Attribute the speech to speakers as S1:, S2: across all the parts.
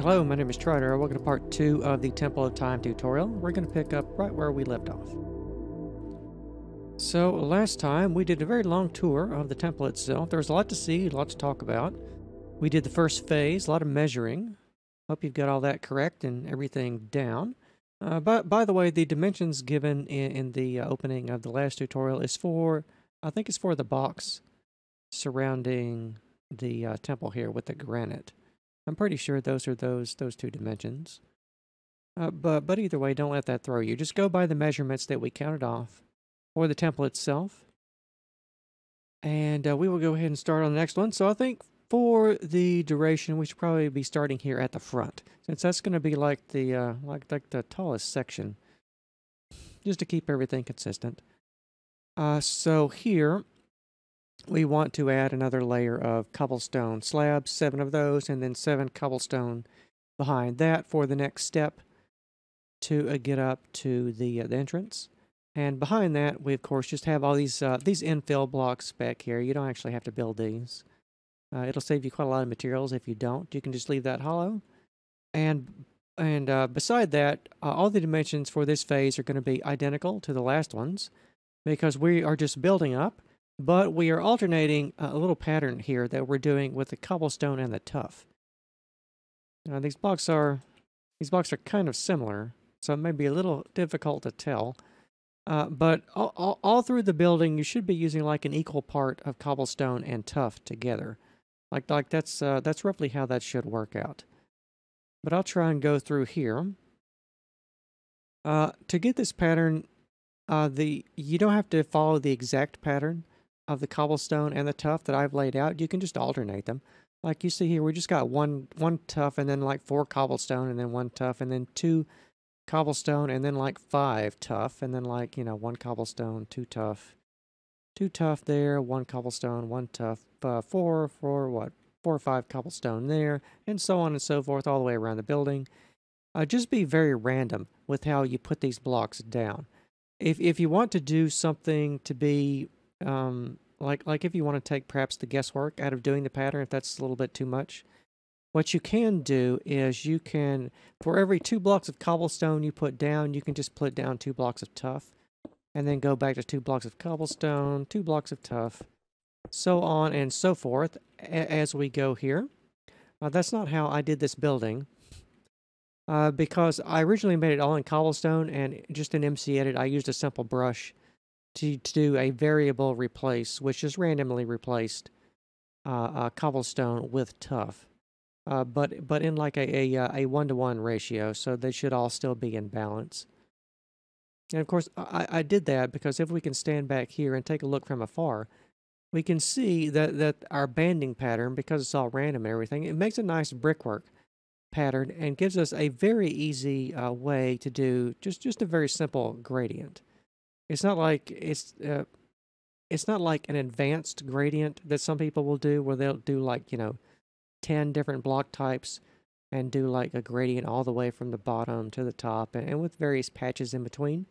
S1: Hello, my name is Trydar. Welcome to part two of the Temple of Time tutorial. We're going to pick up right where we left off. So, last time we did a very long tour of the temple itself. There was a lot to see, a lot to talk about. We did the first phase, a lot of measuring. Hope you've got all that correct and everything down. Uh, but by the way, the dimensions given in, in the uh, opening of the last tutorial is for, I think it's for the box surrounding the uh, temple here with the granite. I'm pretty sure those are those those two dimensions. Uh, but but either way, don't let that throw you. Just go by the measurements that we counted off for the temple itself. And uh, we will go ahead and start on the next one. So I think for the duration, we should probably be starting here at the front, since that's going to be like the uh, like like the tallest section, just to keep everything consistent. Uh, so here we want to add another layer of cobblestone slabs, seven of those, and then seven cobblestone behind that for the next step to uh, get up to the, uh, the entrance. And behind that, we of course just have all these uh, these infill blocks back here. You don't actually have to build these. Uh, it'll save you quite a lot of materials if you don't. You can just leave that hollow. And and uh, beside that, uh, all the dimensions for this phase are going to be identical to the last ones because we are just building up but we are alternating a little pattern here that we're doing with the cobblestone and the tuff. Now these blocks are these blocks are kind of similar, so it may be a little difficult to tell. Uh, but all, all, all, through the building, you should be using like an equal part of cobblestone and tuff together. Like like that's uh, that's roughly how that should work out. But I'll try and go through here. Uh, to get this pattern, uh, the you don't have to follow the exact pattern of the cobblestone and the tuff that I've laid out, you can just alternate them. Like you see here, we just got one one tuff and then like four cobblestone and then one tuff and then two cobblestone and then like five tuff and then like, you know, one cobblestone, two tuff, two tuff there, one cobblestone, one tuff, uh, four, four, what, four or five cobblestone there, and so on and so forth all the way around the building. Uh, just be very random with how you put these blocks down. If, if you want to do something to be um, like like if you want to take perhaps the guesswork out of doing the pattern, if that's a little bit too much, what you can do is you can, for every two blocks of cobblestone you put down, you can just put down two blocks of tuff, and then go back to two blocks of cobblestone, two blocks of tuff, so on and so forth as we go here. Uh, that's not how I did this building. Uh, because I originally made it all in cobblestone and just in MCEdit I used a simple brush to, to do a variable replace, which is randomly replaced uh, uh, cobblestone with tuff. Uh, but but in like a a, uh, a one to one ratio, so they should all still be in balance. And of course, I, I did that because if we can stand back here and take a look from afar, we can see that that our banding pattern, because it's all random and everything, it makes a nice brickwork pattern and gives us a very easy uh, way to do just just a very simple gradient. It's not like it's uh, it's not like an advanced gradient that some people will do where they'll do like, you know, 10 different block types and do like a gradient all the way from the bottom to the top and, and with various patches in between.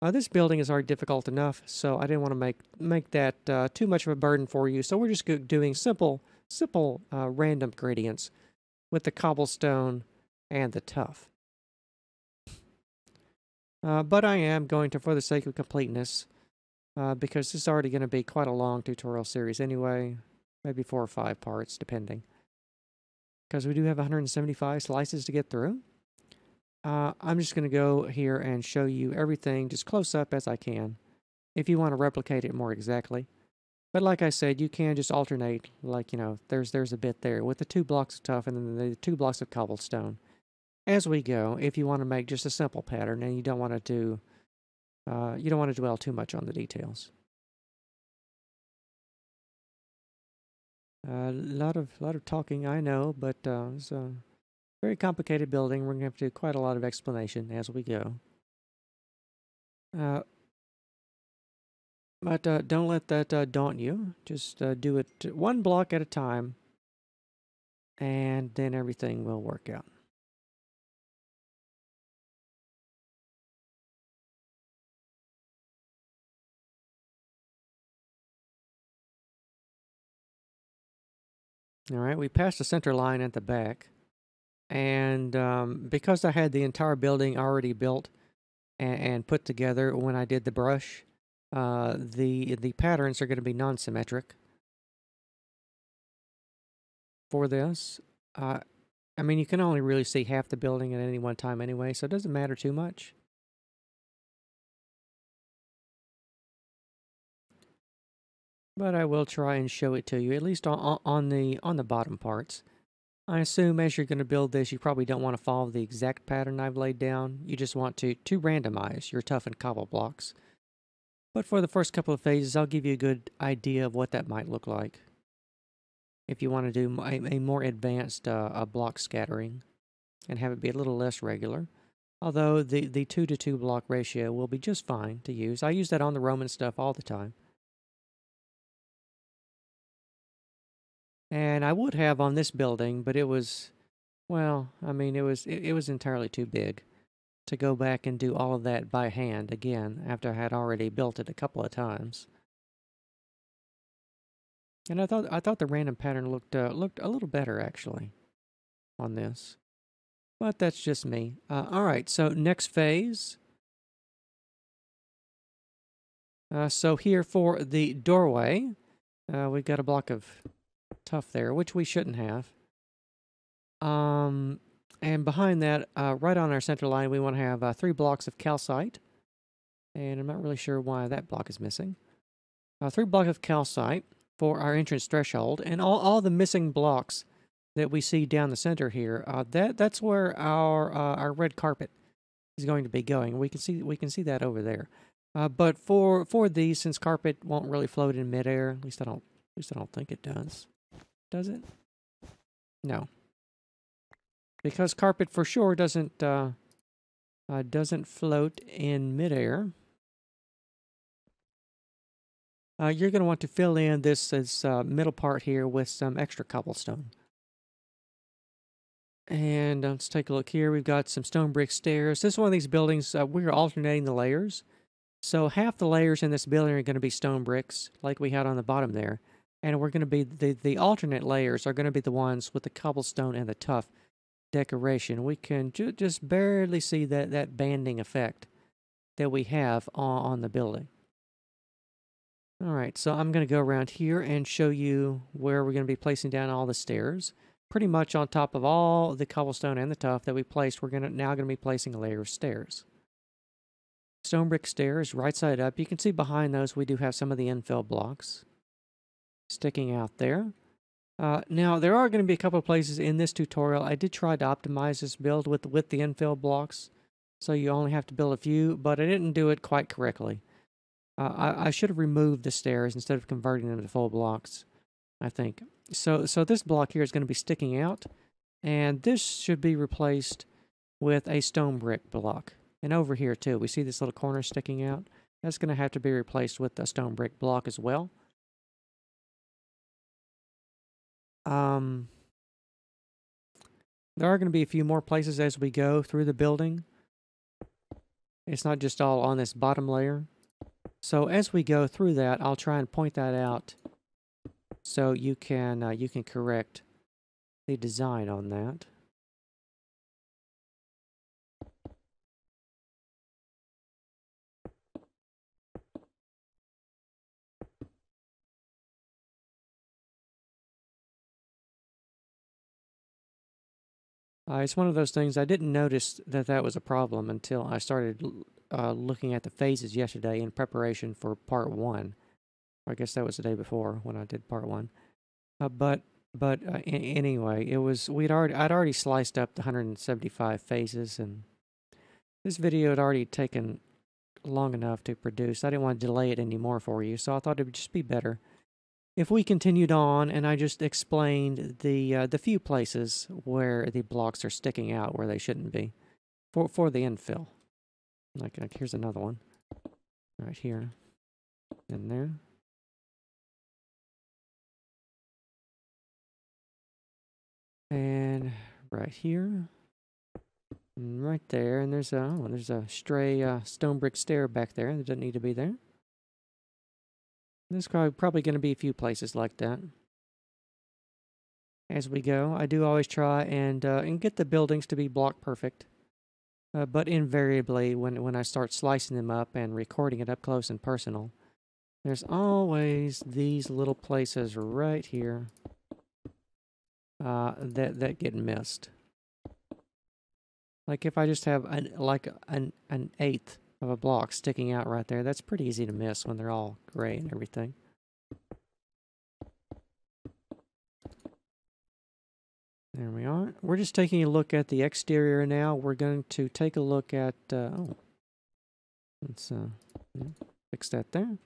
S1: Uh, this building is already difficult enough, so I didn't want to make make that uh, too much of a burden for you. So we're just doing simple, simple uh, random gradients with the cobblestone and the tuff. Uh, but I am going to, for the sake of completeness, uh, because this is already going to be quite a long tutorial series anyway, maybe four or five parts, depending. Because we do have 175 slices to get through. Uh, I'm just going to go here and show you everything just close up as I can, if you want to replicate it more exactly. But like I said, you can just alternate, like, you know, there's there's a bit there with the two blocks of tuff and then the two blocks of cobblestone as we go if you want to make just a simple pattern and you don't want to do uh, you don't want to dwell too much on the details. A lot of lot of talking, I know, but uh, it's a very complicated building. We're going to have to do quite a lot of explanation as we go. Uh, but uh, don't let that uh, daunt you. Just uh, do it one block at a time, and then everything will work out. All right, we passed the center line at the back. And um, because I had the entire building already built and, and put together when I did the brush, uh, the the patterns are going to be non-symmetric for this. Uh, I mean, you can only really see half the building at any one time anyway, so it doesn't matter too much. But I will try and show it to you, at least on, on the on the bottom parts. I assume as you're going to build this, you probably don't want to follow the exact pattern I've laid down. You just want to, to randomize your tuff and cobble blocks. But for the first couple of phases, I'll give you a good idea of what that might look like. If you want to do a, a more advanced uh, block scattering and have it be a little less regular. Although the, the 2 to 2 block ratio will be just fine to use. I use that on the Roman stuff all the time. And I would have on this building, but it was, well, I mean, it was it, it was entirely too big to go back and do all of that by hand again after I had already built it a couple of times. And I thought I thought the random pattern looked uh, looked a little better actually on this. But that's just me. Uh, all right, so next phase. Uh, so here for the doorway, uh, we've got a block of tuff there, which we shouldn't have. Um, and behind that, uh, right on our center line, we want to have uh, three blocks of calcite. And I'm not really sure why that block is missing. Uh, three blocks of calcite for our entrance threshold. And all, all the missing blocks that we see down the center here, uh, that that's where our uh, our red carpet is going to be going. We can see we can see that over there. Uh, but for for these, since carpet won't really float in midair, at least I don't at least I don't think it does. Does it? No. Because carpet for sure doesn't uh, uh, doesn't float in midair. Uh, you're going to want to fill in this, this uh, middle part here with some extra cobblestone. And uh, let's take a look here. We've got some stone brick stairs. This is one of these buildings, uh, we're alternating the layers. So half the layers in this building are going to be stone bricks, like we had on the bottom there and we're going to be the the alternate layers are going to be the ones with the cobblestone and the tuff decoration. We can ju just barely see that that banding effect that we have on, on the building. All right, so I'm going to go around here and show you where we're going to be placing down all the stairs. Pretty much on top of all the cobblestone and the tuff that we placed, we're going to now going to be placing a layer of stairs. Stone brick stairs, right side up. You can see behind those we do have some of the infill blocks sticking out there. Uh, now, there are going to be a couple of places in this tutorial. I did try to optimize this build with, with the infill blocks, so you only have to build a few, but I didn't do it quite correctly. Uh, I, I should have removed the stairs instead of converting them to full blocks, I think. So, so this block here is going to be sticking out, and this should be replaced with a stone brick block. And over here, too, we see this little corner sticking out. That's going to have to be replaced with a stone brick block as well. Um, there are going to be a few more places as we go through the building. It's not just all on this bottom layer. So as we go through that, I'll try and point that out so you can uh, you can correct the design on that. Uh, it's one of those things I didn't notice that that was a problem until I started uh, looking at the phases yesterday in preparation for part one. I guess that was the day before when I did part one. Uh, but but uh, anyway, it was we'd already I'd already sliced up the 175 phases, and this video had already taken long enough to produce. I didn't want to delay it anymore for you, so I thought it would just be better if we continued on and I just explained the uh, the few places where the blocks are sticking out where they shouldn't be for for the infill. Like, like here's another one right here in there. And right here, And right there, and there's a oh, there's a stray uh, stone brick stair back there that doesn't need to be there. There's probably going to be a few places like that. as we go. I do always try and uh, and get the buildings to be block perfect. Uh, but invariably, when when I start slicing them up and recording it up close and personal, there's always these little places right here uh, that that get missed. Like if I just have an like an an eighth of a block sticking out right there, that's pretty easy to miss when they're all gray and everything. There we are. We're just taking a look at the exterior now. We're going to take a look at, uh, oh, let's uh, fix that there.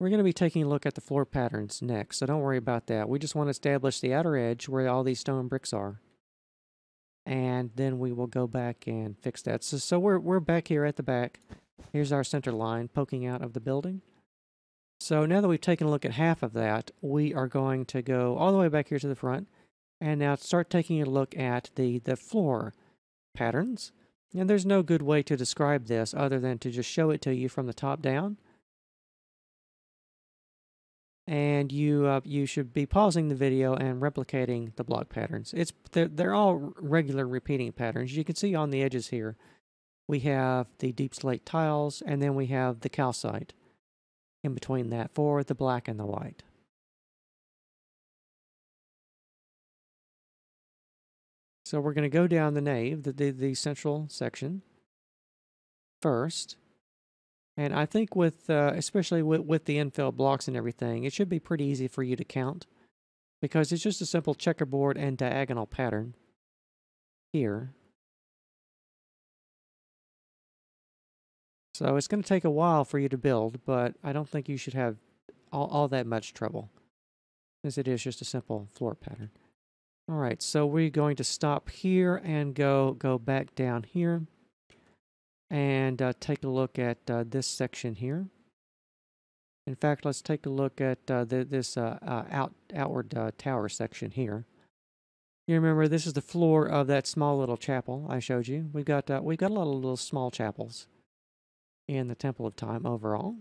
S1: We're going to be taking a look at the floor patterns next, so don't worry about that. We just want to establish the outer edge where all these stone bricks are. And then we will go back and fix that. So, so we're, we're back here at the back. Here's our center line poking out of the building. So now that we've taken a look at half of that, we are going to go all the way back here to the front and now start taking a look at the, the floor patterns. And there's no good way to describe this other than to just show it to you from the top down. And you uh, you should be pausing the video and replicating the block patterns. It's they're, they're all regular repeating patterns. You can see on the edges here, we have the deepslate tiles, and then we have the calcite in between that for the black and the white. So we're going to go down the nave, the, the, the, central section, first. And I think with, uh, especially with, with the infill blocks and everything, it should be pretty easy for you to count because it's just a simple checkerboard and diagonal pattern here. So it's going to take a while for you to build, but I don't think you should have all, all that much trouble, as it is just a simple floor pattern. All right, so we're going to stop here and go go back down here and uh, take a look at uh, this section here. In fact, let's take a look at uh, the, this uh, uh, out outward uh, tower section here. You remember this is the floor of that small little chapel I showed you. We've got we've got a lot of little small chapels in the Temple of Time overall,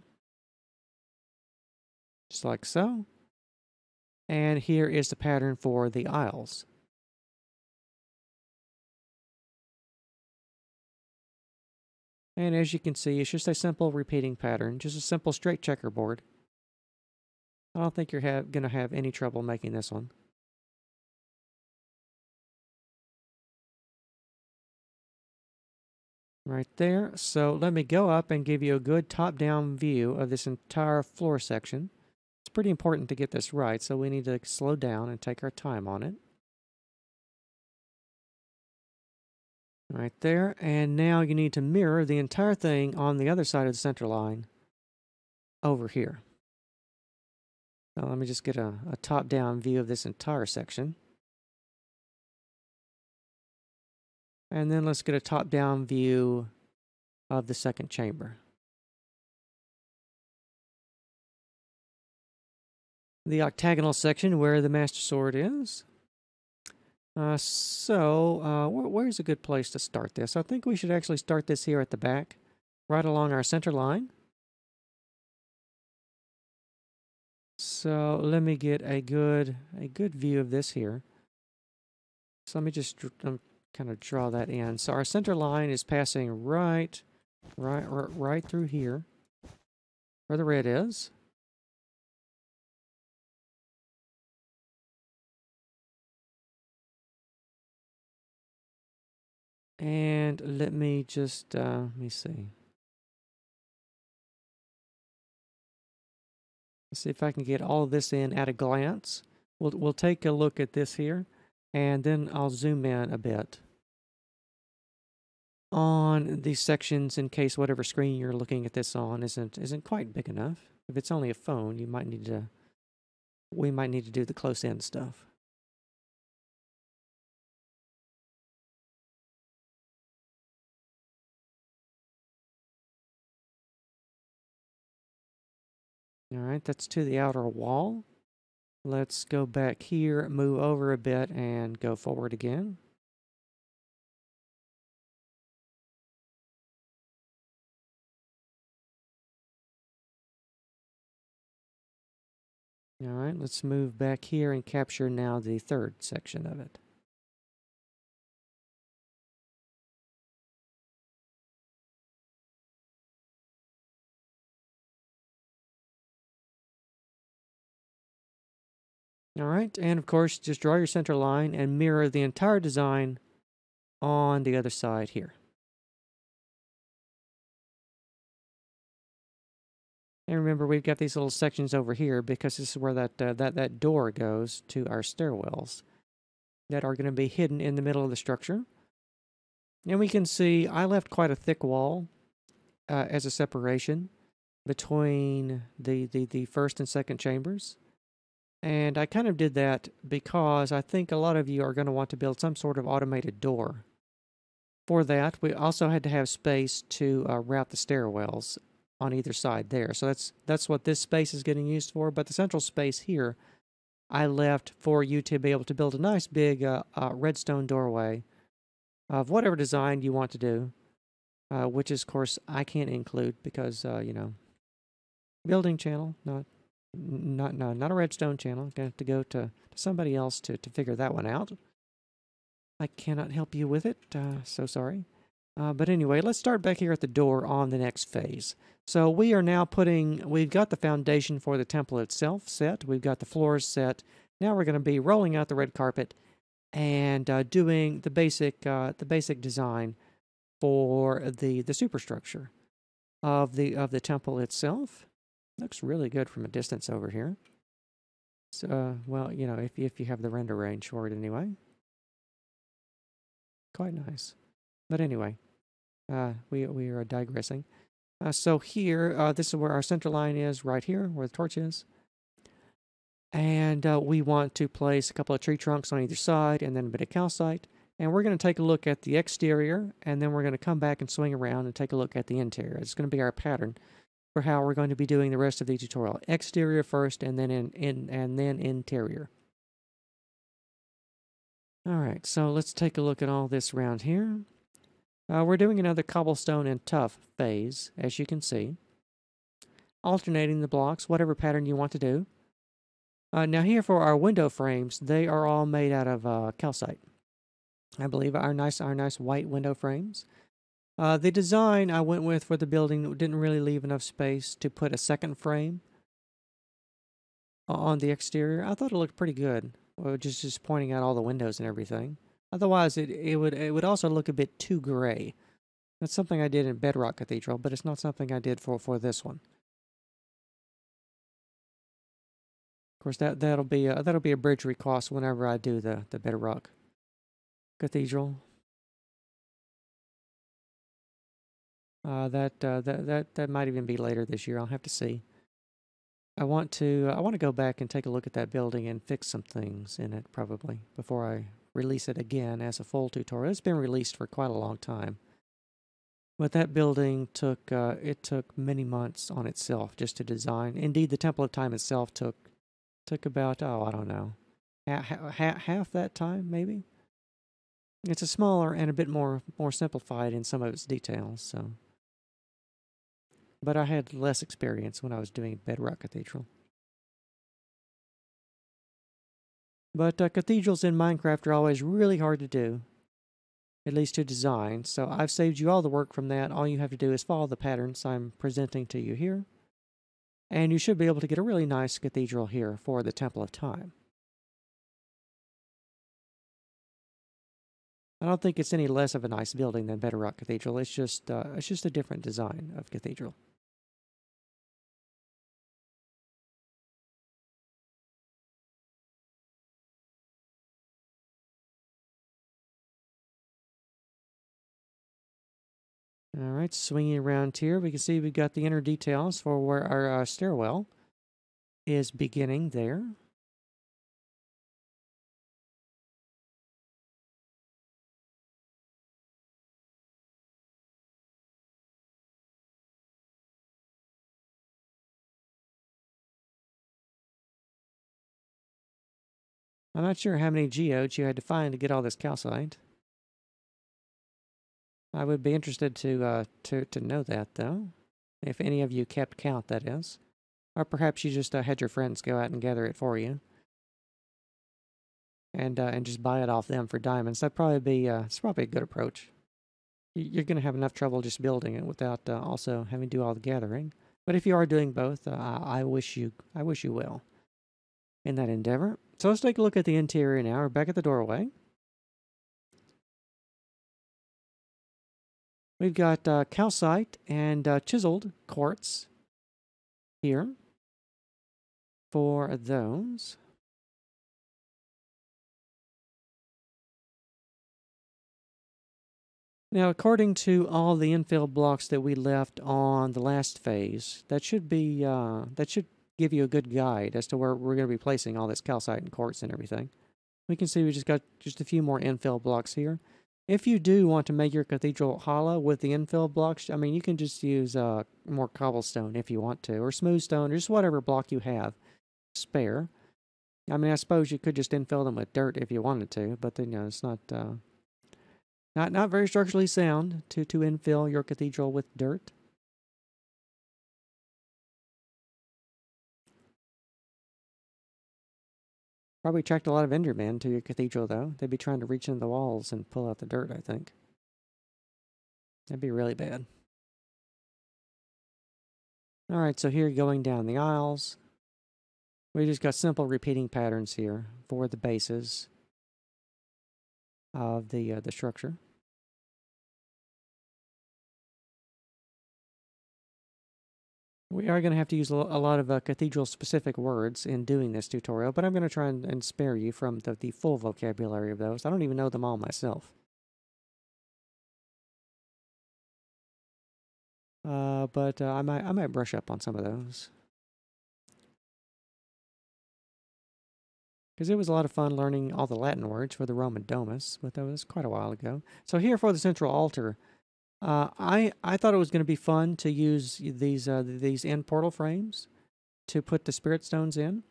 S1: just like so. And here is the pattern for the aisles. And as you can see, it's just a simple repeating pattern, just a simple straight checkerboard. I don't think you're going to have any trouble making this one. Right there. So let me go up and give you a good top-down view of this entire floor section. It's pretty important to get this right, so we need to slow down and take our time on it. Right there, and now you need to mirror the entire thing on the other side of the center line over here. So let me just get a, a top-down view of this entire section. And then let's get a top-down view of the second chamber. the octagonal section where the Master Sword is. Uh, so, uh, wh where's a good place to start this? I think we should actually start this here at the back, right along our center line. So let me get a good a good view of this here. So let me just um, kind of draw that in. So our center line is passing right, right, right, through here, where the red is. And let me just, uh, let me see. Let's see if I can get all this in at a glance. We'll, we'll take a look at this here, and then I'll zoom in a bit on these sections in case whatever screen you're looking at this on isn't isn't quite big enough. If it's only a phone, you might need to we might need to do the close in stuff. All right, that's to the outer wall. Let's go back here, move over a bit, and go forward again. All right, let's move back here and capture now the third section of it. All right, and of course, just draw your center line and mirror the entire design on the other side here. And remember, we've got these little sections over here because this is where that, uh, that, that door goes to our stairwells that are going to be hidden in the middle of the structure. And we can see I left quite a thick wall uh, as a separation between the, the, the first and second chambers. And I kind of did that because I think a lot of you are going to want to build some sort of automated door. For that, we also had to have space to uh, route the stairwells on either side there. So that's that's what this space is getting used for. But the central space here, I left for you to be able to build a nice big uh, uh, redstone doorway of whatever design you want to do, uh, which is, of course, I can't include because, uh, you know, building channel, not not no, not a redstone channel. I'm to have to go to, to somebody else to, to figure that one out. I cannot help you with it, uh, so sorry. Uh, but anyway, let's start back here at the door on the next phase. So we are now putting, we've got the foundation for the temple itself set. We've got the floors set. Now we're going to be rolling out the red carpet and uh, doing the basic, uh, the basic design for the, the superstructure of the, of the temple itself. Looks really good from a distance over here. So, uh, well, you know, if, if you have the render range for it anyway. Quite nice. But anyway, uh, we, we are digressing. Uh, so here, uh, this is where our center line is, right here, where the torch is. And uh, we want to place a couple of tree trunks on either side and then a bit of calcite. And we're going to take a look at the exterior, and then we're going to come back and swing around and take a look at the interior. It's going to be our pattern for how we're going to be doing the rest of the tutorial. Exterior first, and then in, in and then interior. All right, so let's take a look at all this around here. Uh, we're doing another cobblestone and tuff phase, as you can see. Alternating the blocks, whatever pattern you want to do. Uh, now here for our window frames, they are all made out of uh, calcite. I believe our nice, our nice white window frames. Uh, the design I went with for the building didn't really leave enough space to put a second frame on the exterior. I thought it looked pretty good, just just pointing out all the windows and everything. Otherwise, it, it would it would also look a bit too gray. That's something I did in Bedrock Cathedral, but it's not something I did for, for this one. Of course, that that'll be a, that'll be a bridge recost whenever I do the the Bedrock Cathedral. Uh, that uh, that that that might even be later this year. I'll have to see. I want to I want to go back and take a look at that building and fix some things in it probably before I release it again as a full tutorial. It's been released for quite a long time. But that building took uh, it took many months on itself just to design. Indeed, the Temple of Time itself took took about oh I don't know half, half, half that time maybe. It's a smaller and a bit more more simplified in some of its details. So, but I had less experience when I was doing Bedrock Cathedral. But uh, cathedrals in Minecraft are always really hard to do, at least to design. So I've saved you all the work from that. All you have to do is follow the patterns I'm presenting to you here. And you should be able to get a really nice cathedral here for the Temple of Time. I don't think it's any less of a nice building than Bedrock Cathedral. It's just uh, it's just a different design of cathedral. All right, swinging around here, we can see we've got the inner details for where our uh, stairwell is beginning there. I'm not sure how many geodes you had to find to get all this calcite. I would be interested to uh, to to know that though, if any of you kept count. That is. Or perhaps you just uh, had your friends go out and gather it for you. And, uh, and just buy it off them for diamonds. That'd probably be, uh, it's probably a good approach. You're going to have enough trouble just building it without uh, also having to do all the gathering. But if you are doing both, uh, I wish you, I wish you well in that endeavor. So let's take a look at the interior now. We're back at the doorway. We've got uh, calcite and uh, chiseled quartz here for those. Now, according to all the infill blocks that we left on the last phase, that should be uh, that should give you a good guide as to where we're going to be placing all this calcite and quartz and everything. We can see we just got just a few more infill blocks here. If you do want to make your cathedral hollow with the infill blocks, I mean, you can just use uh, more cobblestone if you want to, or smooth stone, or just whatever block you have spare. I mean, I suppose you could just infill them with dirt if you wanted to, but then, you know, it's not uh, not not very structurally sound to to infill your cathedral with dirt. Probably attract a lot of Endermen to your cathedral, though. They'd be trying to reach into the walls and pull out the dirt, I think. That'd be really bad. All right, so here going down the aisles, we just got simple repeating patterns here for the bases of the uh, the structure. We are going to have to use a lot of uh, cathedral-specific words in doing this tutorial, but I'm going to try and, and spare you from the, the full vocabulary of those. I don't even know them all myself. Uh, but uh, I might I might brush up on some of those. Because it was a lot of fun learning all the Latin words for the Roman Domus, but that was quite a while ago. So here for the central altar, uh, I I thought it was going to be fun to use these uh, these end portal frames to put the spirit stones in.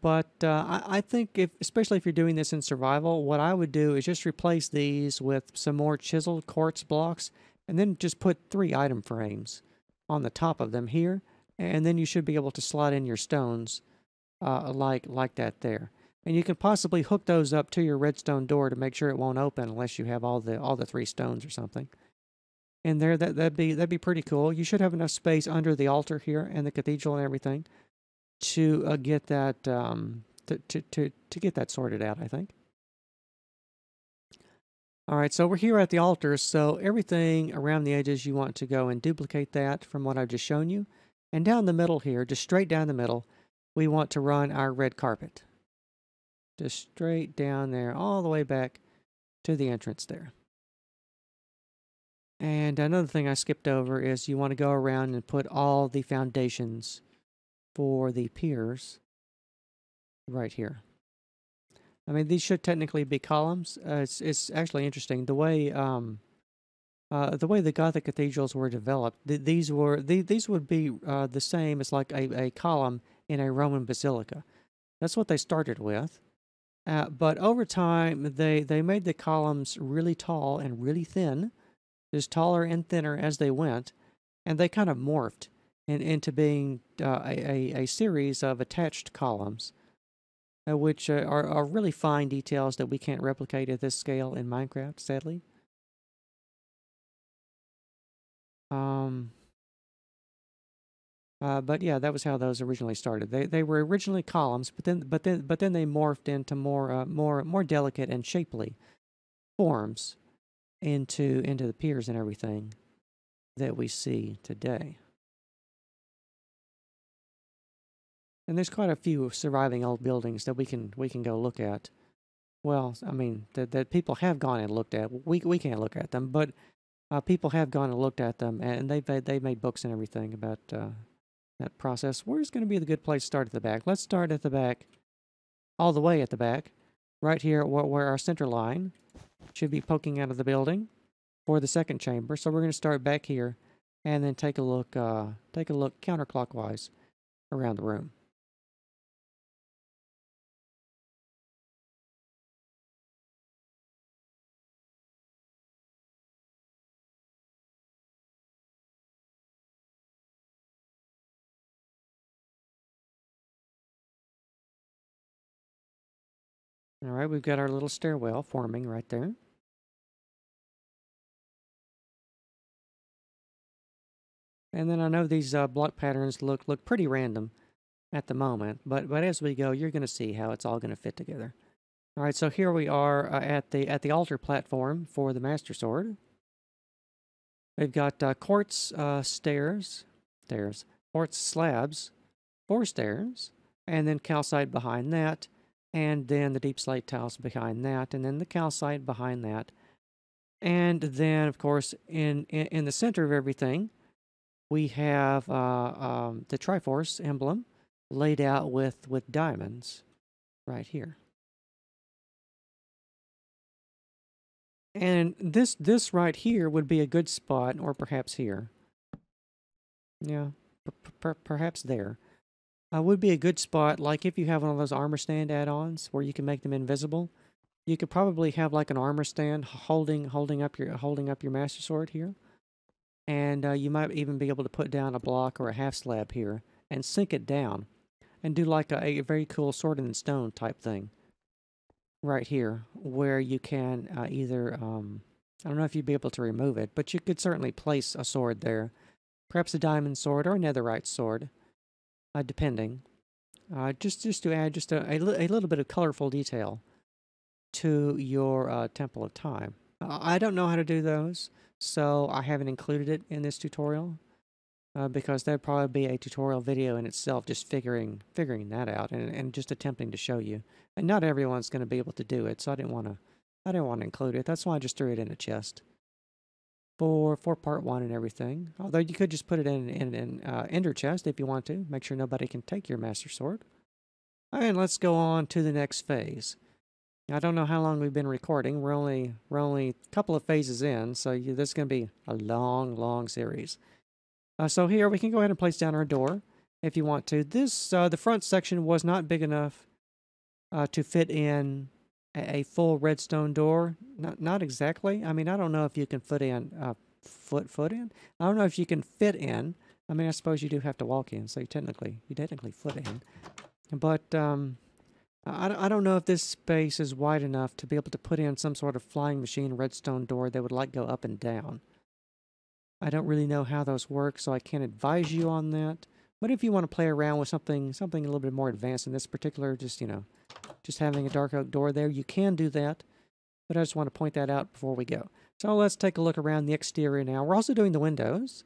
S1: But uh, I, I think if, especially if you're doing this in survival, what I would do is just replace these with some more chiseled quartz blocks, and then just put three item frames on the top of them here, and then you should be able to slot in your stones uh, like like that there. And you can possibly hook those up to your redstone door to make sure it won't open unless you have all the all the three stones or something. In there, that that'd be that'd be pretty cool. You should have enough space under the altar here and the cathedral and everything to uh, get that um, to, to to to get that sorted out. I think. All right, so we're here at the altar. So everything around the edges, you want to go and duplicate that from what I've just shown you. And down the middle here, just straight down the middle, we want to run our red carpet. Just straight down there, all the way back to the entrance there. And another thing I skipped over is you want to go around and put all the foundations for the piers right here. I mean, these should technically be columns. Uh, it's it's actually interesting the way um, uh, the way the Gothic cathedrals were developed. Th- these were the, these would be uh, the same as like a, a column in a Roman basilica. That's what they started with. Uh, but over time, they they made the columns really tall and really thin, just taller and thinner as they went, and they kind of morphed in, into being uh, a, a series of attached columns uh, which uh, are, are really fine details that we can't replicate at this scale in Minecraft, sadly. Um, uh, but yeah, that was how those originally started. They they were originally columns, but then but then but then they morphed into more uh, more more delicate and shapely forms into into the piers and everything that we see today. And there's quite a few surviving old buildings that we can we can go look at. Well, I mean that that people have gone and looked at. We we can't look at them, but uh, people have gone and looked at them, and they've they've made books and everything about uh, that process. Where's going to be the good place to start at the back? Let's start at the back, all the way at the back, right here where, where our center line should be poking out of the building for the second chamber. So we're going to start back here, and then take a look uh, take a look counterclockwise around the room. Right, we've got our little stairwell forming right there. And then I know these uh, block patterns look look pretty random at the moment, but but as we go, you're going to see how it's all going to fit together. All right, so here we are uh, at the at the altar platform for the Master Sword. We've got uh, quartz uh, stairs, stairs, quartz slabs, four stairs, and then calcite behind that, and then the deepslate tiles behind that, and then the calcite behind that, and then of course in in, in the center of everything we have uh, um, the Triforce emblem laid out with, with diamonds right here. And this this right here would be a good spot, or perhaps here. Yeah, per per perhaps there. Uh, would be a good spot, like if you have one of those armor stand add-ons where you can make them invisible. You could probably have like an armor stand holding holding up your holding up your master sword here and uh, you might even be able to put down a block or a half slab here and sink it down and do like a, a very cool sword in stone type thing right here where you can uh, either um, I don't know if you'd be able to remove it but you could certainly place a sword there perhaps a diamond sword or a netherite sword uh, depending uh, just just to add just a, a, li a, little bit of colorful detail to your uh, temple of time I don't know how to do those so I haven't included it in this tutorial uh, because that'd probably be a tutorial video in itself, just figuring figuring that out and, and just attempting to show you. And not everyone's going to be able to do it, so I didn't want to I didn't want to include it. That's why I just threw it in a chest for for part one and everything. Although you could just put it in in an uh, ender chest if you want to, make sure nobody can take your master sword. And let's go on to the next phase. I don't know how long we've been recording. We're only we're only a couple of phases in, so you, this is going to be a long, long series. Uh, so here we can go ahead and place down our door if you want to. This uh, the front section was not big enough uh, to fit in a, full redstone door. Not not exactly. I mean, I don't know if you can fit in uh, foot foot in. I don't know if you can fit in. I mean, I suppose you do have to walk in, so you technically you technically foot in. But um, I, I don't know if this space is wide enough to be able to put in some sort of flying machine redstone door that would like go up and down. I don't really know how those work, so I can't advise you on that. But if you want to play around with something something a little bit more advanced in this particular, just, you know, just having a dark oak door there, you can do that. But I just want to point that out before we go. So let's take a look around the exterior now. We're also doing the windows.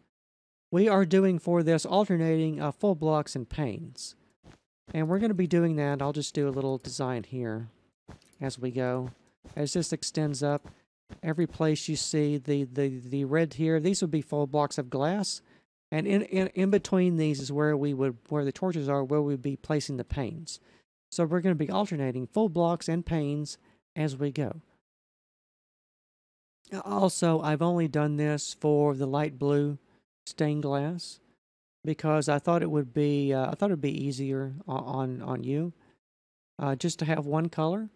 S1: We are doing for this alternating uh, full blocks and panes. And we're going to be doing that. I'll just do a little design here as we go. As this extends up, every place you see the, the, the red here, these would be full blocks of glass. And in, in, in between these is where we would, where the torches are, where we'd be placing the panes. So we're going to be alternating full blocks and panes as we go. Also, I've only done this for the light blue stained glass because I thought it would be uh, I thought it'd be easier on on you uh, just to have one color.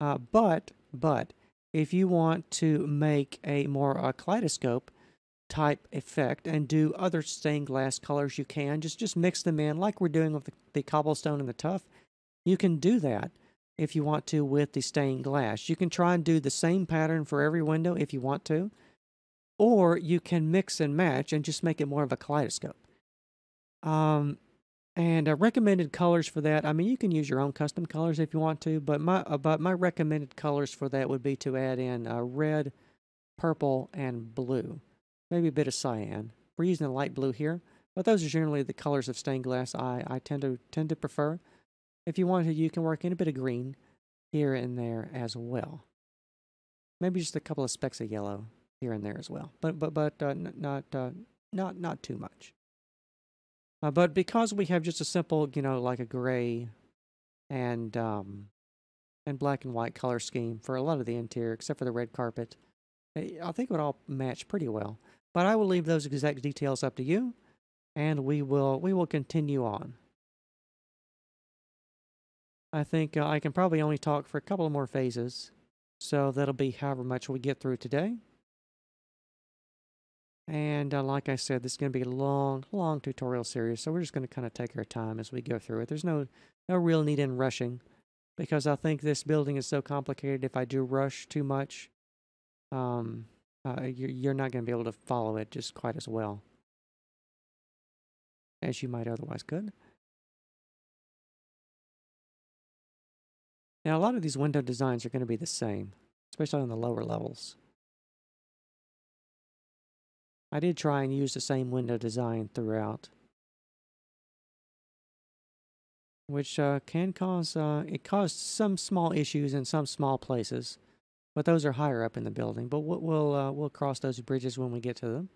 S1: Uh, but but if you want to make a more uh, kaleidoscope type effect and do other stained glass colors, you can just just mix them in like we're doing with the, the cobblestone and the tuff. You can do that if you want to with the stained glass. You can try and do the same pattern for every window if you want to, or you can mix and match and just make it more of a kaleidoscope. Um, and uh, recommended colors for that. I mean, you can use your own custom colors if you want to, but my uh, but my recommended colors for that would be to add in uh, red, purple, and blue, maybe a bit of cyan. We're using a light blue here, but those are generally the colors of stained glass I, I tend to tend to prefer. If you want to, you can work in a bit of green here and there as well. Maybe just a couple of specks of yellow here and there as well, but but but uh, not uh, not not too much. Uh, but because we have just a simple, you know, like a gray and um, and black and white color scheme for a lot of the interior, except for the red carpet, eh, I think it would all match pretty well. But I will leave those exact details up to you, and we will we will continue on. I think uh, I can probably only talk for a couple more phases, so that'll be however much we get through today. And uh, like I said, this is going to be a long, long tutorial series, so we're just going to kind of take our time as we go through it. There's no, no real need in rushing because I think this building is so complicated. If I do rush too much, um, uh, you're, you're not going to be able to follow it just quite as well as you might otherwise could. Now, a lot of these window designs are going to be the same, especially on the lower levels. I did try and use the same window design throughout. Which uh, can cause, uh, it caused some small issues in some small places. But those are higher up in the building. But we'll, we'll, uh, we'll cross those bridges when we get to them.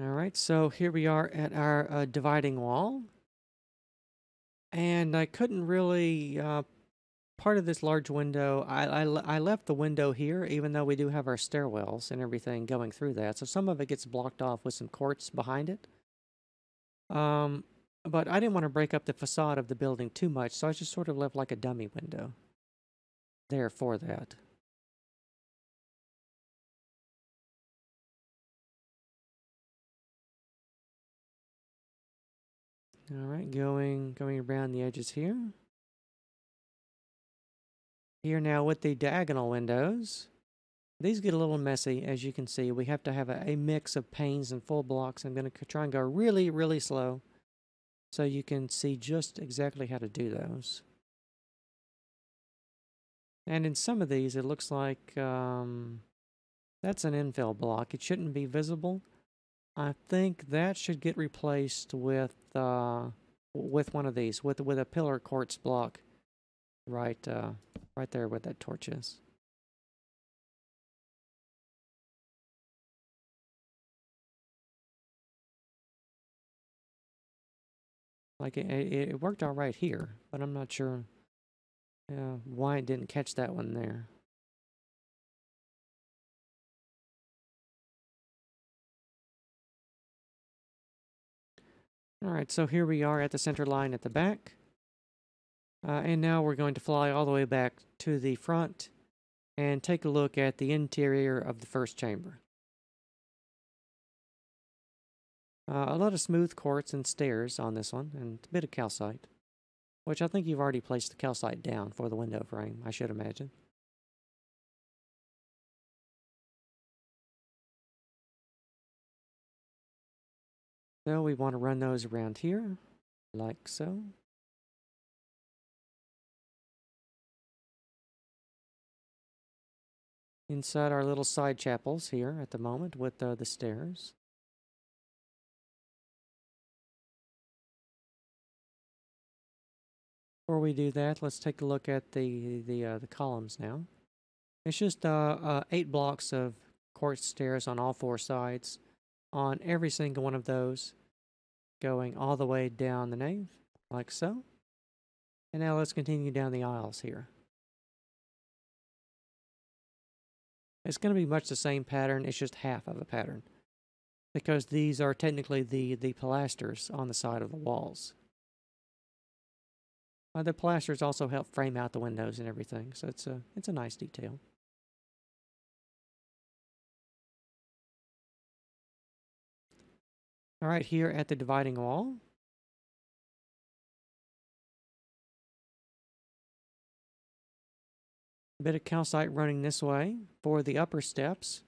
S1: All right, so here we are at our uh, dividing wall. And I couldn't really, uh, part of this large window, I, I, I left the window here, even though we do have our stairwells and everything going through that. So some of it gets blocked off with some quartz behind it. Um, but I didn't want to break up the facade of the building too much, so I just sort of left like a dummy window there for that. All right, going going around the edges here. Here now with the diagonal windows. These get a little messy, as you can see. We have to have a, a mix of panes and full blocks. I'm going to try and go really, really slow so you can see just exactly how to do those. And in some of these, it looks like um, that's an infill block. It shouldn't be visible. I think that should get replaced with uh, with one of these, with with a pillar quartz block, right uh, right there where that torch is. Like it, it, it worked all right here, but I'm not sure uh, why it didn't catch that one there. All right, so here we are at the center line at the back. Uh, and now we're going to fly all the way back to the front and take a look at the interior of the first chamber. Uh, a lot of smooth quartz and stairs on this one, and a bit of calcite, which I think you've already placed the calcite down for the window frame, I should imagine. So we want to run those around here, like so. Inside our little side chapels here at the moment with uh, the stairs. Before we do that, let's take a look at the the uh, the columns now. It's just uh, uh, eight blocks of quartz stairs on all four sides on every single one of those going all the way down the nave, like so. And now let's continue down the aisles here. It's going to be much the same pattern, it's just half of a pattern. Because these are technically the, the pilasters on the side of the walls. Uh, the pilasters also help frame out the windows and everything, so it's a, it's a nice detail. All right, here at the dividing wall. Bit of calcite running this way for the upper steps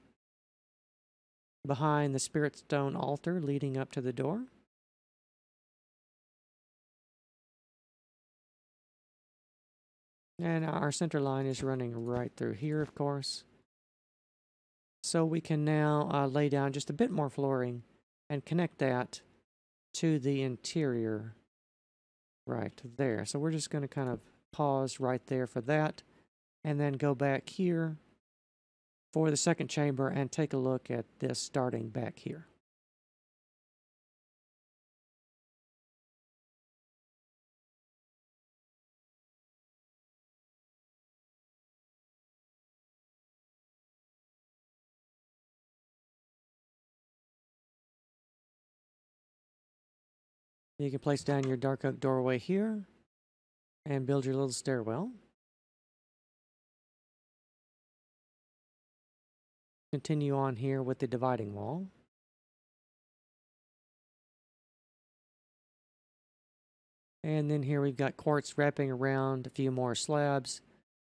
S1: behind the spirit stone altar leading up to the door. And our center line is running right through here, of course. So we can now uh, lay down just a bit more flooring and connect that to the interior right there. So we're just going to kind of pause right there for that and then go back here for the second chamber and take a look at this starting back here. You can place down your dark oak doorway here and build your little stairwell. Continue on here with the dividing wall. And then here we've got quartz wrapping around a few more slabs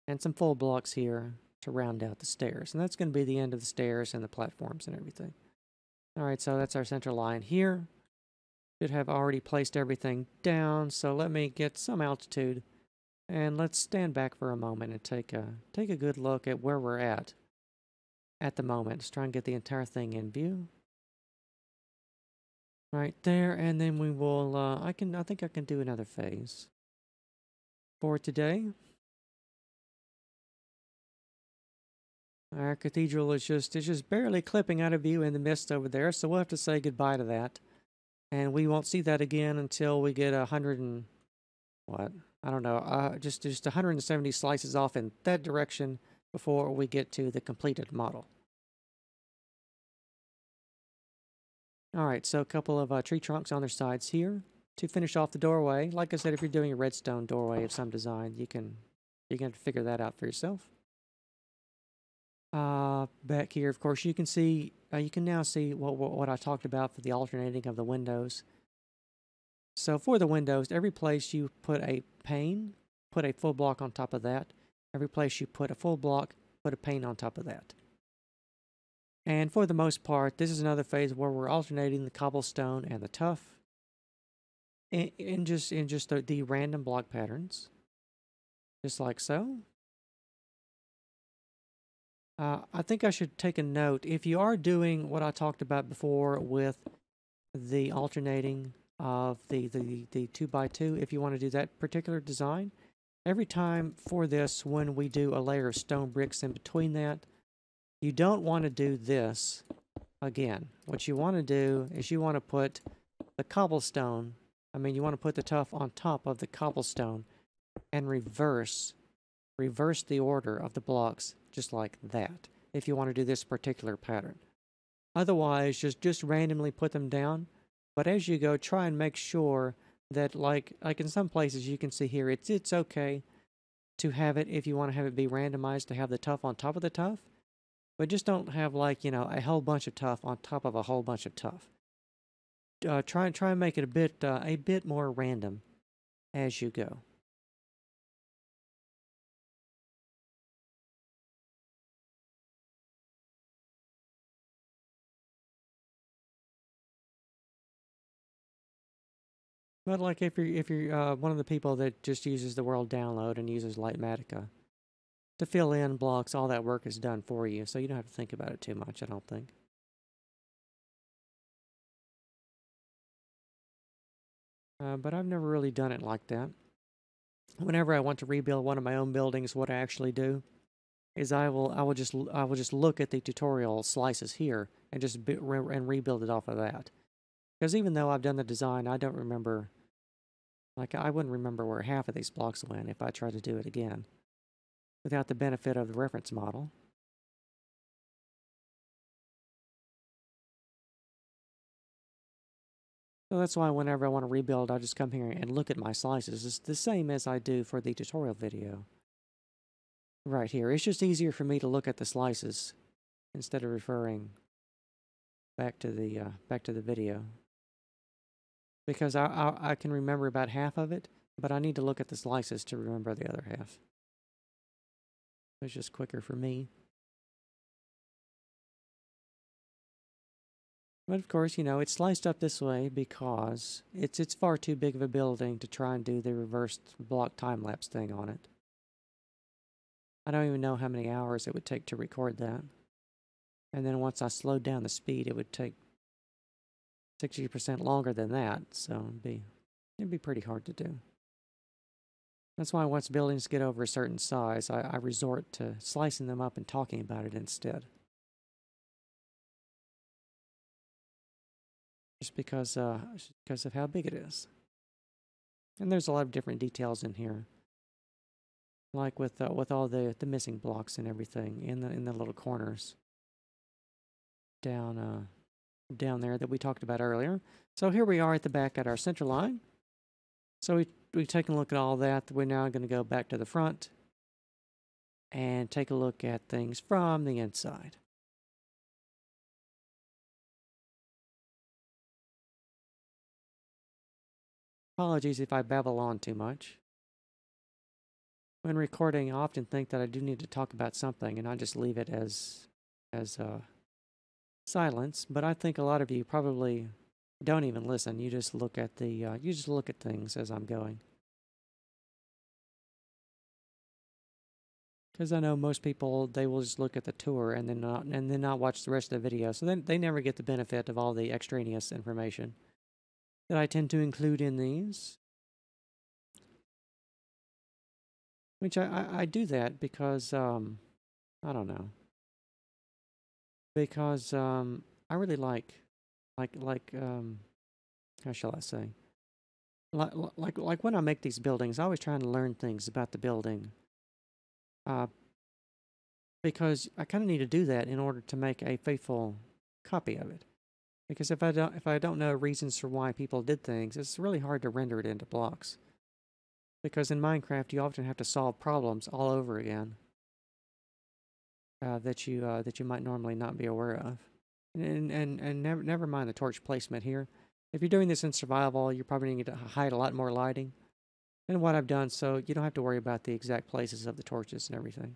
S1: and some full blocks here to round out the stairs. And that's going to be the end of the stairs and the platforms and everything. All right, so that's our center line here. Should have already placed everything down. So let me get some altitude and let's stand back for a moment and take a take a good look at where we're at at the moment. Let's try and get the entire thing in view. Right there, and then we will, uh, I can, I think I can do another phase for today. Our cathedral is just, it's just barely clipping out of view in the mist over there, so we'll have to say goodbye to that. And we won't see that again until we get a hundred and, what, I don't know, uh, just, just 170 slices off in that direction before we get to the completed model. All right, so a couple of uh, tree trunks on their sides here to finish off the doorway. Like I said, if you're doing a redstone doorway of some design, you can you can figure that out for yourself. Uh, back here, of course, you can see uh, you can now see what, what what I talked about for the alternating of the windows. So for the windows, every place you put a pane, put a full block on top of that. Every place you put a full block, put a pane on top of that. And for the most part, this is another phase where we're alternating the cobblestone and the tuff in, in just in just the, the random block patterns, just like so. Uh, I think I should take a note. If you are doing what I talked about before with the alternating of the, the, the 2 by 2 if you want to do that particular design, every time for this, when we do a layer of stone bricks in between that, you don't want to do this again. What you want to do is you want to put the cobblestone, I mean, you want to put the tuff on top of the cobblestone and reverse, reverse the order of the blocks just like that if you want to do this particular pattern. Otherwise, just, just randomly put them down. But as you go, try and make sure that like, like in some places you can see here, it's, it's okay to have it if you want to have it be randomized to have the tuff on top of the tuff. But just don't have like, you know, a whole bunch of tuff on top of a whole bunch of tuff. Uh, try and try and make it a bit uh, a bit more random as you go. But like if you're if you're uh, one of the people that just uses the world download and uses Litematica, to fill in blocks, all that work is done for you, so you don't have to think about it too much, I don't think. Uh, but I've never really done it like that. Whenever I want to rebuild one of my own buildings, what I actually do is I will I will just I will just look at the tutorial slices here and just re and rebuild it off of that. Because even though I've done the design, I don't remember like I wouldn't remember where half of these blocks went if I tried to do it again without the benefit of the reference model. So that's why whenever I want to rebuild, I just come here and look at my slices. It's the same as I do for the tutorial video. Right here. It's just easier for me to look at the slices instead of referring back to the uh, back to the video. Because I, I, I can remember about half of it, but I need to look at the slices to remember the other half. It's just quicker for me. But of course, you know, it's sliced up this way because it's it's far too big of a building to try and do the reversed block time-lapse thing on it. I don't even know how many hours it would take to record that. And then once I slowed down the speed, it would take 60% longer than that, so it'd be, it'd be pretty hard to do. That's why once buildings get over a certain size, I, I resort to slicing them up and talking about it instead. Just because, uh, because of how big it is. And there's a lot of different details in here. Like with uh, with all the, the missing blocks and everything in the in the little corners down uh down there that we talked about earlier. So here we are at the back at our center line. So we we've taken a look at all that. We're now going to go back to the front and take a look at things from the inside. Apologies if I babble on too much. When recording, I often think that I do need to talk about something, and I just leave it as as uh, silence. But I think a lot of you probably don't even listen. You just look at the uh, you just look at things as I'm going. Because I know most people they will just look at the tour and then not and then not watch the rest of the video, so then they never get the benefit of all the extraneous information that I tend to include in these. Which I, I, I do that because um, I don't know. Because um, I really like like like um, how shall I say? Like like like when I make these buildings, I always trying to learn things about the building uh, because I kind of need to do that in order to make a faithful copy of it. Because if I don't if I don't know reasons for why people did things, it's really hard to render it into blocks. Because in Minecraft, you often have to solve problems all over again uh, that you uh, that you might normally not be aware of. And and and never never mind the torch placement here. If you're doing this in survival, you're probably going to hide a lot more lighting and what I've done so you don't have to worry about the exact places of the torches and everything.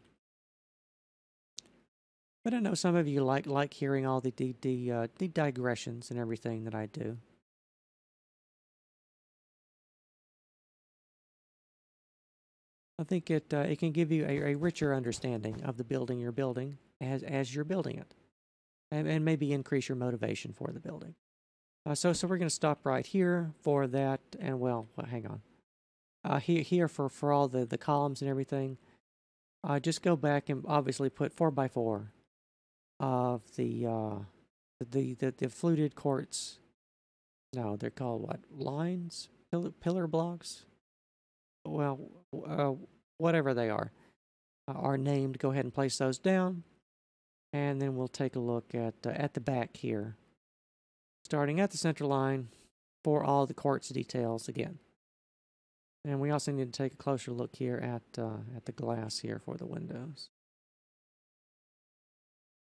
S1: But I know some of you like like hearing all the the, the, uh, the digressions and everything that I do. I think it uh, it can give you a, a, richer understanding of the building you're building as as you're building it, and, and maybe increase your motivation for the building. Uh, so so we're going to stop right here for that, and well, well hang on uh, here, here for, for all the, the columns and everything, uh, just go back and obviously put 4 by 4 of the, uh, the, the, the fluted quartz. No, they're called what? Lines? Pillar, pillar blocks? Well, uh, whatever they are, uh, are named. Go ahead and place those down. And then we'll take a look at, uh, at the back here. Starting at the center line for all the quartz details again. And we also need to take a closer look here at, uh, at the glass here for the windows.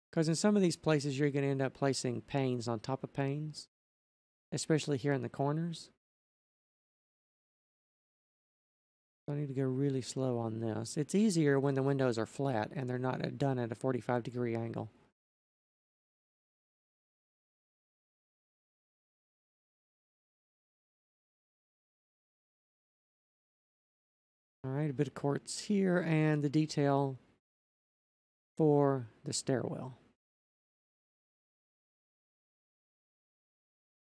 S1: Because in some of these places, you're going to end up placing panes on top of panes, especially here in the corners. I need to go really slow on this. It's easier when the windows are flat and they're not uh, done at a 45 degree angle. All right, a bit of quartz here and the detail for the stairwell.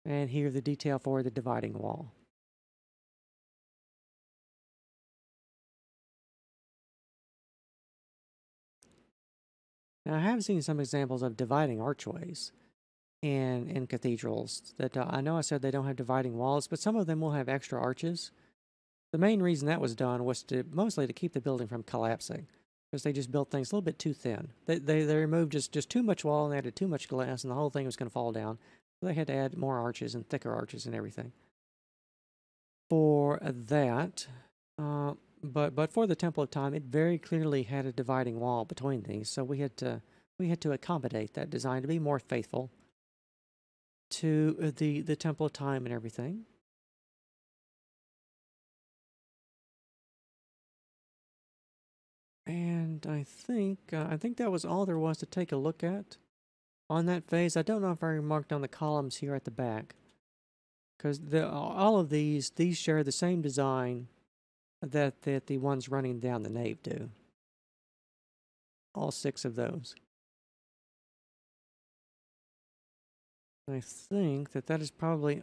S1: And here the detail for the dividing wall. Now I have seen some examples of dividing archways in, in cathedrals that uh, I know I said they don't have dividing walls, but some of them will have extra arches the main reason that was done was to mostly to keep the building from collapsing because they just built things a little bit too thin. They, they, they removed just, just too much wall and added too much glass and the whole thing was going to fall down. So they had to add more arches and thicker arches and everything. For that, uh, but but for the Temple of Time, it very clearly had a dividing wall between these, so we had to we had to accommodate that design to be more faithful to the the Temple of Time and everything. And I think uh, I think that was all there was to take a look at on that phase. I don't know if I marked on the columns here at the back because all of these these share the same design that that the ones running down the nave do. All six of those. I think that that is probably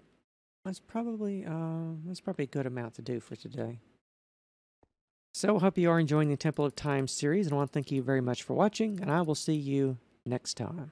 S1: that's probably uh, that's probably a good amount to do for today. So I hope you are enjoying the Temple of Time series, and I want to thank you very much for watching, and I will see you next time.